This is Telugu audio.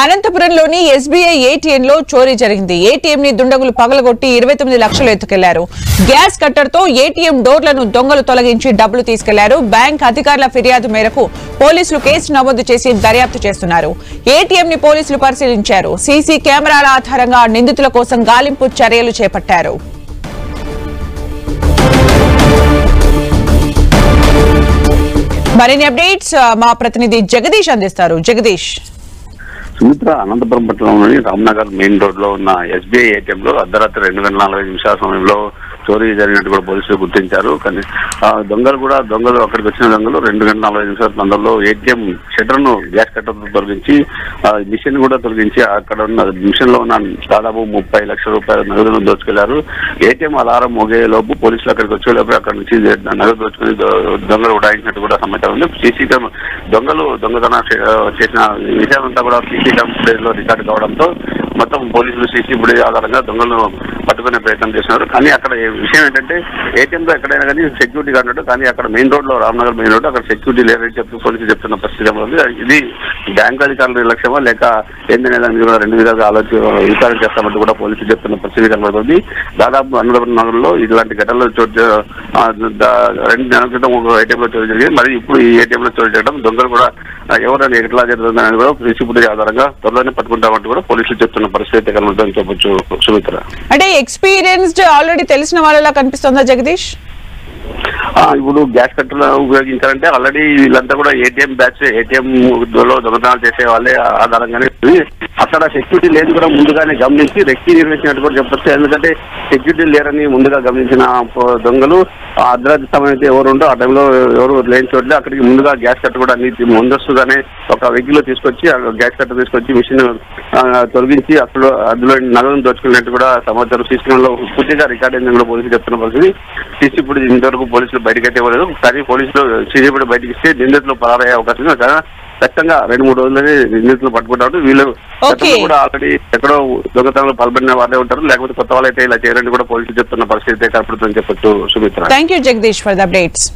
అనంతపురంలోని ఎస్బీఐ ఏటీఎంలో చోరీ జరిగింది. ఏటీఎం ని దుండగులు పగలగొట్టి ఇరవై తొమ్మిది లక్షలు ఎత్తుకెళ్ళారు. గ్యాస్ కట్టర్తో ఏటీఎం డోర్లను దొంగలు తొలగించి డబ్బులు తీసుకెళ్ళారు. బ్యాంక్ అధికారుల ఫిర్యాదు మేరకు పోలీసులు కేసు నమోదు చేసి దర్యాప్తు చేస్తున్నారు. ఏటీఎం ని పోలీసులు పరిశీలించారు. సీసీ కెమెరాల ఆధారంగా నిందితుల కోసం గాలింపు చర్యలు చేపట్టారు. మరిన్ని అప్డేట్స్ మా ప్రతినిధి జగదీష్ అందిస్తారు. జగదీష్. సుమిత్ర అనంతపురం పట్టణంలోని రామ్నగర్ మెయిన్ రోడ్లో ఉన్న ఎస్బీఐ ఏటీఎం లో అర్ధరాత్రి రెండు గంటల నలభై నిమిషాల సమయంలో చోరీ జరిగినట్టు కూడా పోలీసులు గుర్తించారు. కానీ ఆ దొంగలు కూడా దొంగలు అక్కడికి వచ్చిన దొంగలు రెండు గంటల నలభై నిమిషాల తొందరలో ఏటీఎం షటర్ను గ్యాస్ కట్టర్ తొలగించి ఆ మిషన్ కూడా తొలగించి అక్కడ ఉన్న మిషన్లో ఉన్న దాదాపు ముప్పై లక్షల రూపాయల నగదును దోచుకెళ్ళారు. ఏటీఎం అలారం మోగే లోపు పోలీసులు అక్కడికి వచ్చేలోపు అక్కడ నుంచి నగదు దోచుకుని దొంగలు ఉడాయించినట్టు కూడా సమాచారం ఉంది. సీసీ దొంగలు దొంగతనం చేసిన విషయాలంతా కూడా సీసీ కెమెరా లో రికార్డు కావడంతో మొత్తం పోలీసులు సీసీ ఆధారంగా దొంగలను పట్టుకునే ప్రయత్నం చేస్తున్నారు. కానీ అక్కడ విషయం ఏంటంటే ఏటీఎంలో ఎక్కడైనా కానీ సెక్యూరిటీ అన్నట్టు కానీ అక్కడ మెయిన్ రోడ్లో రామ్నగర్ మెయిన్ రోడ్ అక్కడ సెక్యూరిటీ లేదని చెప్పి పోలీసులు చెప్తున్న పరిస్థితి ఉంది? ఇది బ్యాంక్ అధికారుల నిర్లక్ష్యమా? లేక ఏంటనే దాని మీద రెండు విధాలుగా ఆలోచన విచారణ చేస్తామంటూ కూడా పోలీసులు చెప్తున్న పరిస్థితి కనబడుతుంది. దాదాపు అనంతపురం నగరంలో ఇలాంటి ఘటనలు చోటు రెండు నెలల క్రితం ఒక ఏటీఎం లో చోటు జరిగింది. మరి ఇప్పుడు ఈ ఏటీఎం లో చోటు చేయడం దొంగలు కూడా ఎవరైనా ఎట్లా జరుగుతుందని కూడా ఫుటేజ్ ఆధారంగా త్వరలోనే పట్టుకుంటామంటూ కూడా పోలీసులు చెప్తున్న పరిస్థితి కనబడుతుందని చెప్పొచ్చు సుమిత్ర. అంటే ఎక్స్పీరియన్స్డ్ ఆల్రెడీ తెలిసిన వాళ్ళలా కనిపిస్తుందా జగదీష్? ఇప్పుడు గ్యాస్ కట్టర్లు ఉపయోగించాలంటే ఆల్రెడీ వీళ్ళంతా కూడా ఏటీఎం బ్యాచ్ ఏటీఎం లో దొంగతనాలు చేసే వాళ్ళే ఆధారంగానే. అక్కడ సెక్యూరిటీ లేదు కూడా ముందుగానే గమనించి రెక్కి నిర్వహించినట్టు కూడా చెప్పచ్చు. ఎందుకంటే సెక్యూరిటీ లేరని ముందుగా గమనించిన దొంగలు అర్ధరాత్రి సమయం అయితే ఎవరు ఉండో ఆ టైంలో ఎవరు లేని చోట్ల అక్కడికి ముందుగా గ్యాస్ కట్ట కూడా అన్ని ముందస్తుగానే ఒక వెగ్గిలో తీసుకొచ్చి గ్యాస్ కట్ట తీసుకొచ్చి మిషన్ తొలగించి అసలు అందులో నగదు దోచుకున్నట్టు కూడా సమాచారం సీసీలో పూర్తిగా రికార్డ్ అయిందని కూడా పోలీసులు చెప్తున్న పరిస్థితి. సీసీ ఇప్పుడు ఇంతవరకు పోలీసులు బయటకు ఇవ్వలేదు. కానీ పోలీసులు సీసీ బయటకి ఇస్తే నిందితులు పరారయ్యే అవకాశం కానీ ఖచ్చితంగా రెండు మూడు రోజులనే నిందితులు పట్టుకుంటారు. వీళ్ళు కూడా ఆల్రెడీ ఎక్కడో దొంగతనంలో పాల్పడిన వాళ్ళే ఉంటారు. లేకపోతే కొత్త వాళ్ళైతే ఇలా చేయాలని కూడా పోలీసులు చెప్తున్న పరిస్థితి అయితే కనపడుతుందని చెప్పొచ్చు Sumitra. Thank you Jagadish for the updates